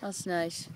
That's nice.